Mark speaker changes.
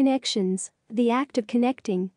Speaker 1: Connections, the act of connecting,